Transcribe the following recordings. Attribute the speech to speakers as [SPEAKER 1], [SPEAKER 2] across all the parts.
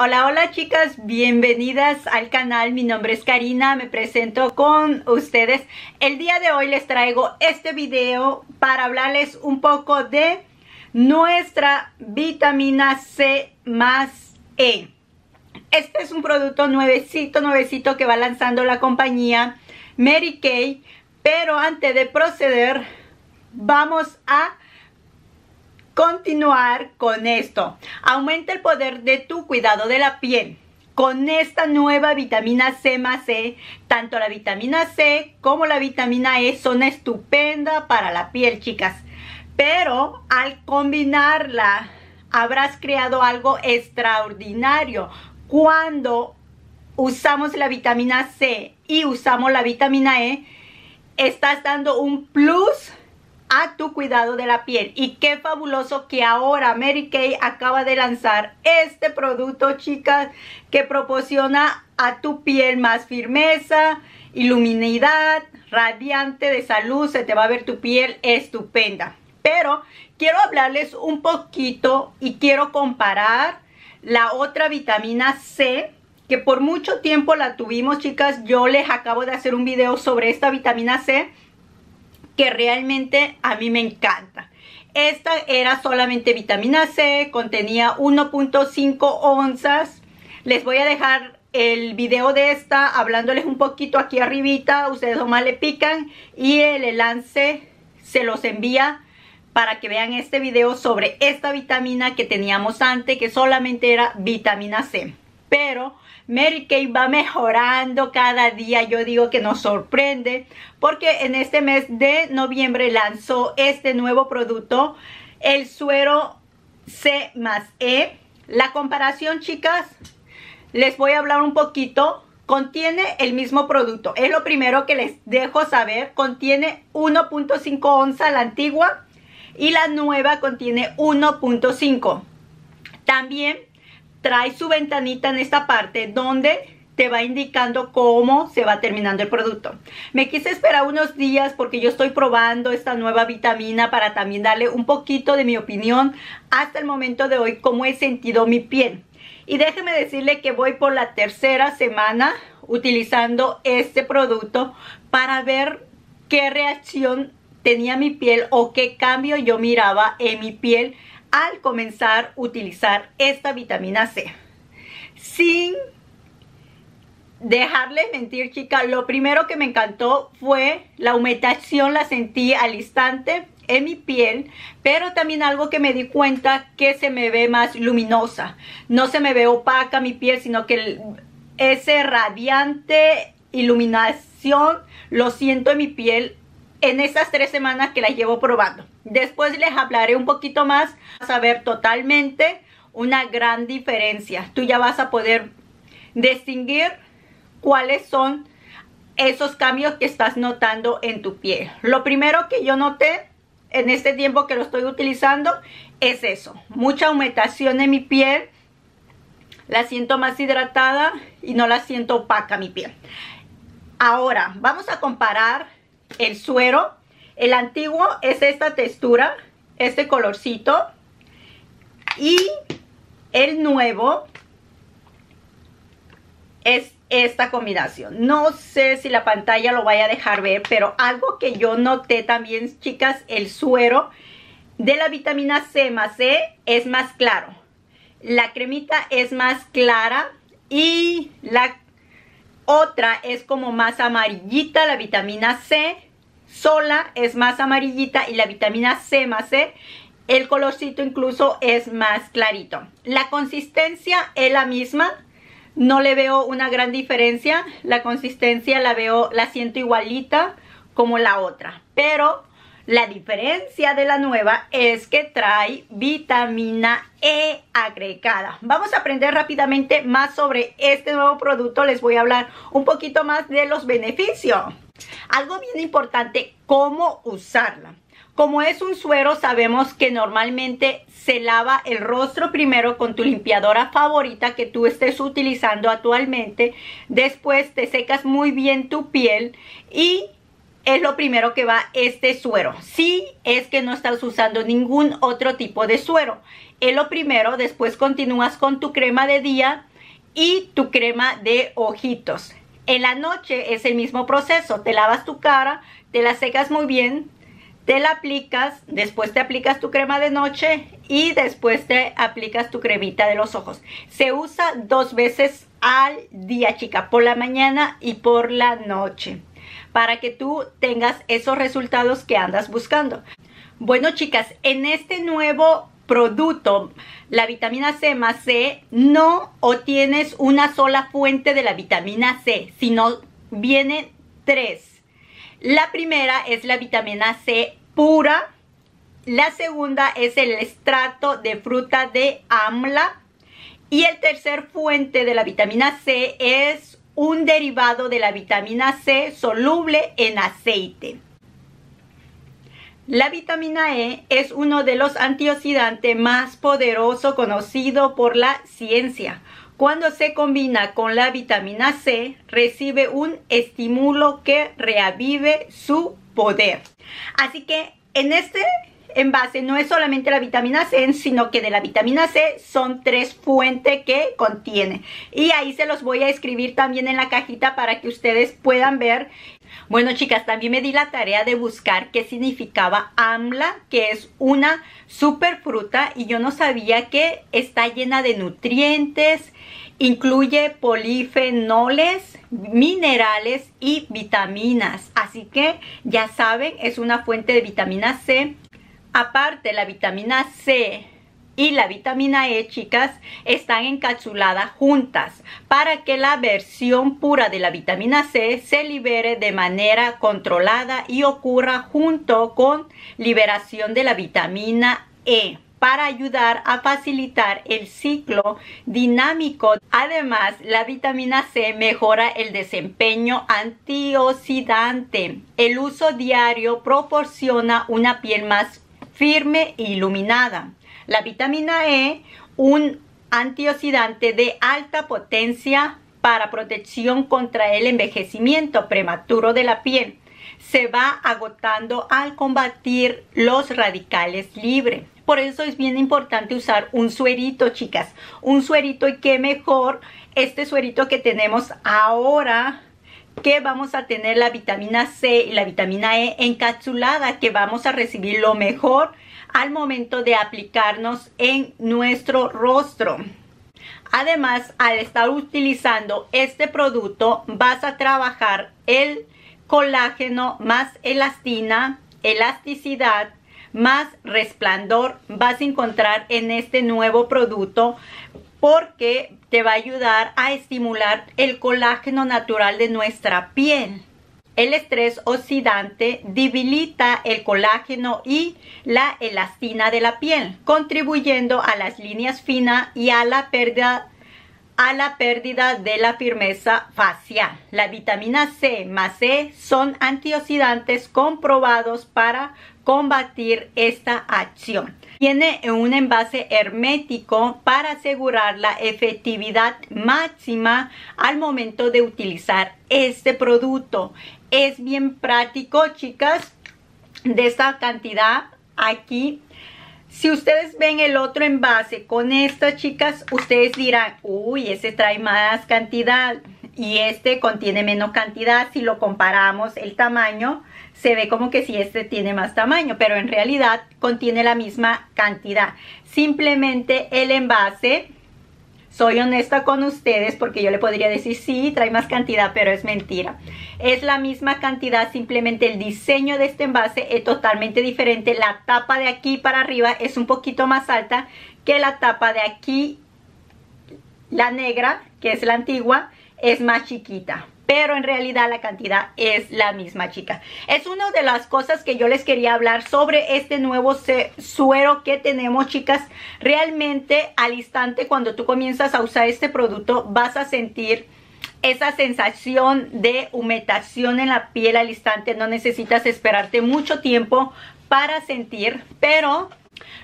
[SPEAKER 1] Hola, hola chicas, bienvenidas al canal. Mi nombre es Karina, me presento con ustedes. El día de hoy les traigo este video para hablarles un poco de nuestra vitamina C más E. Este es un producto nuevecito, nuevecito que va lanzando la compañía Mary Kay. Pero antes de proceder, vamos a continuar con esto. Aumenta el poder de tu cuidado de la piel. Con esta nueva vitamina C más E, tanto la vitamina C como la vitamina E son estupenda para la piel, chicas. Pero al combinarla, habrás creado algo extraordinario. Cuando usamos la vitamina C y usamos la vitamina E, estás dando un plus a tu cuidado de la piel. Y qué fabuloso que ahora Mary Kay acaba de lanzar este producto, chicas, que proporciona a tu piel más firmeza, iluminidad, radiante de salud. Se te va a ver tu piel estupenda. Pero quiero hablarles un poquito y quiero comparar la otra vitamina C que por mucho tiempo la tuvimos chicas yo les acabo de hacer un video sobre esta vitamina C que realmente a mí me encanta. Esta era solamente vitamina C, contenía 1.5 onzas. Les voy a dejar el video de esta hablándoles un poquito aquí arribita. Ustedes nomás le pican y el enlace se los envía para que vean este video sobre esta vitamina que teníamos antes, que solamente era vitamina C. Pero Mary Kay va mejorando cada día, yo digo que nos sorprende, porque en este mes de noviembre lanzó este nuevo producto, el suero C más E. La comparación, chicas, les voy a hablar un poquito. Contiene el mismo producto, es lo primero que les dejo saber. Contiene 1.5 onza la antigua y la nueva contiene 1.5. También trae su ventanita en esta parte donde te va indicando cómo se va terminando el producto. Me quise esperar unos días porque yo estoy probando esta nueva vitamina para también darle un poquito de mi opinión hasta el momento de hoy cómo he sentido mi piel. Y déjeme decirle que voy por la tercera semana utilizando este producto para ver qué reacción tenía mi piel o qué cambio yo miraba en mi piel al comenzar a utilizar esta vitamina C. Sin dejarles mentir, chicas, lo primero que me encantó fue la humectación, la sentí al instante en mi piel, pero también algo que me di cuenta que se me ve más luminosa. No se me ve opaca mi piel, sino que ese radiante iluminación lo siento en mi piel en estas tres semanas que la llevo probando. Después les hablaré un poquito más, vas a ver totalmente una gran diferencia. Tú ya vas a poder distinguir cuáles son esos cambios que estás notando en tu piel. Lo primero que yo noté en este tiempo que lo estoy utilizando es eso. Mucha humectación en mi piel. La siento más hidratada y no la siento opaca mi piel. Ahora, vamos a comparar el suero. El antiguo es esta textura, este colorcito. Y el nuevo es esta combinación. No sé si la pantalla lo vaya a dejar ver, pero algo que yo noté también, chicas, el suero de la vitamina C más C es más claro. La cremita es más clara y la otra es como más amarillita, la vitamina C sola es más amarillita y la vitamina C más C, el colorcito incluso es más clarito. La consistencia es la misma, no le veo una gran diferencia. La consistencia la veo, la siento igualita como la otra. Pero la diferencia de la nueva es que trae vitamina E agregada. Vamos a aprender rápidamente más sobre este nuevo producto. Les voy a hablar un poquito más de los beneficios. Algo bien importante, cómo usarla. Como es un suero, sabemos que normalmente se lava el rostro primero con tu limpiadora favorita que tú estés utilizando actualmente. Después te secas muy bien tu piel y es lo primero que va este suero. Si es que no estás usando ningún otro tipo de suero. Es lo primero, después continúas con tu crema de día y tu crema de ojitos. En la noche es el mismo proceso, te lavas tu cara, te la secas muy bien, te la aplicas, después te aplicas tu crema de noche y después te aplicas tu cremita de los ojos. Se usa dos veces al día, chica, por la mañana y por la noche, para que tú tengas esos resultados que andas buscando. Bueno, chicas, en este nuevo producto, la vitamina C más C, no obtienes una sola fuente de la vitamina C, sino vienen tres. La primera es la vitamina C pura. La segunda es el extracto de fruta de amla. Y el tercer fuente de la vitamina C es un derivado de la vitamina C soluble en aceite. La vitamina E es uno de los antioxidantes más poderosos conocido por la ciencia. Cuando se combina con la vitamina C, recibe un estímulo que reavive su poder. Así que en este envase no es solamente la vitamina C, sino que de la vitamina C son tres fuentes que contiene. Y ahí se los voy a escribir también en la cajita para que ustedes puedan ver. Bueno, chicas, también me di la tarea de buscar qué significaba AMLA, que es una super fruta y yo no sabía que está llena de nutrientes, Incluye polifenoles, minerales y vitaminas. Así que ya saben, es una fuente de vitamina C. Aparte, la vitamina C y la vitamina E, chicas, están encapsuladas juntas para que la versión pura de la vitamina C se libere de manera controlada y ocurra junto con liberación de la vitamina E para ayudar a facilitar el ciclo dinámico. Además, la vitamina C mejora el desempeño antioxidante. El uso diario proporciona una piel más firme e iluminada. La vitamina E, un antioxidante de alta potencia para protección contra el envejecimiento prematuro de la piel, se va agotando al combatir los radicales libres. Por eso es bien importante usar un suerito, chicas. Un suerito y qué mejor este suerito que tenemos ahora que vamos a tener la vitamina C y la vitamina E encapsulada, que vamos a recibir lo mejor al momento de aplicarnos en nuestro rostro. Además, al estar utilizando este producto, vas a trabajar el colágeno más elastina, elasticidad, más resplandor vas a encontrar en este nuevo producto porque te va a ayudar a estimular el colágeno natural de nuestra piel. El estrés oxidante debilita el colágeno y la elastina de la piel, contribuyendo a las líneas finas y a la pérdida a la pérdida de la firmeza facial. La vitamina C más C son antioxidantes comprobados para combatir esta acción. Tiene un envase hermético para asegurar la efectividad máxima al momento de utilizar este producto. Es bien práctico, chicas, de esta cantidad aquí si ustedes ven el otro envase con estas chicas, ustedes dirán, uy, ese trae más cantidad y este contiene menos cantidad. Si lo comparamos el tamaño, se ve como que si este tiene más tamaño, pero en realidad contiene la misma cantidad. Simplemente el envase, soy honesta con ustedes porque yo le podría decir sí, trae más cantidad, pero es mentira. Es la misma cantidad, simplemente el diseño de este envase es totalmente diferente. La tapa de aquí para arriba es un poquito más alta que la tapa de aquí, la negra, que es la antigua, es más chiquita pero en realidad la cantidad es la misma, chica. Es una de las cosas que yo les quería hablar sobre este nuevo suero que tenemos, chicas. Realmente al instante cuando tú comienzas a usar este producto vas a sentir esa sensación de humectación en la piel al instante. No necesitas esperarte mucho tiempo para sentir, pero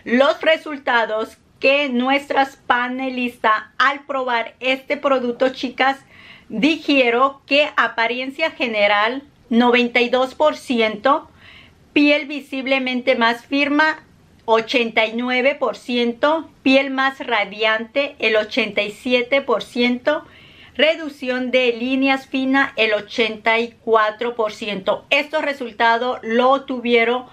[SPEAKER 1] los resultados que nuestras panelistas al probar este producto, chicas, dijeron que apariencia general 92%, piel visiblemente más firma 89%, piel más radiante el 87%, reducción de líneas finas el 84%. Estos resultados lo tuvieron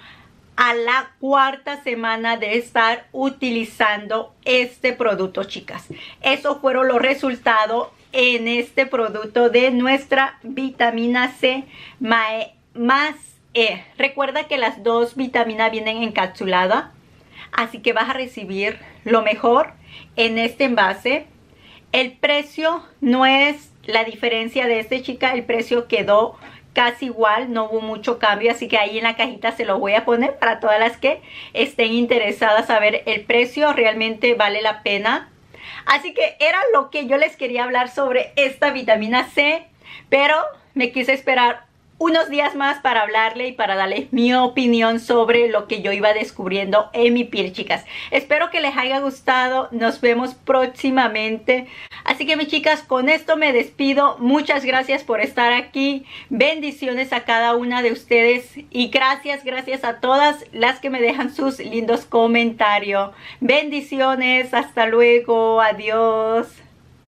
[SPEAKER 1] a la cuarta semana de estar utilizando este producto, chicas. Esos fueron los resultados en este producto de nuestra vitamina C más E. Recuerda que las dos vitaminas vienen encapsuladas, así que vas a recibir lo mejor en este envase. El precio no es la diferencia de este, chica. El precio quedó casi igual, no hubo mucho cambio, así que ahí en la cajita se lo voy a poner para todas las que estén interesadas a ver el precio, realmente vale la pena. Así que era lo que yo les quería hablar sobre esta vitamina C, pero me quise esperar unos días más para hablarle y para darles mi opinión sobre lo que yo iba descubriendo en mi piel, chicas. Espero que les haya gustado. Nos vemos próximamente. Así que, mis chicas, con esto me despido. Muchas gracias por estar aquí. Bendiciones a cada una de ustedes. Y gracias, gracias a todas las que me dejan sus lindos comentarios. Bendiciones. Hasta luego. Adiós.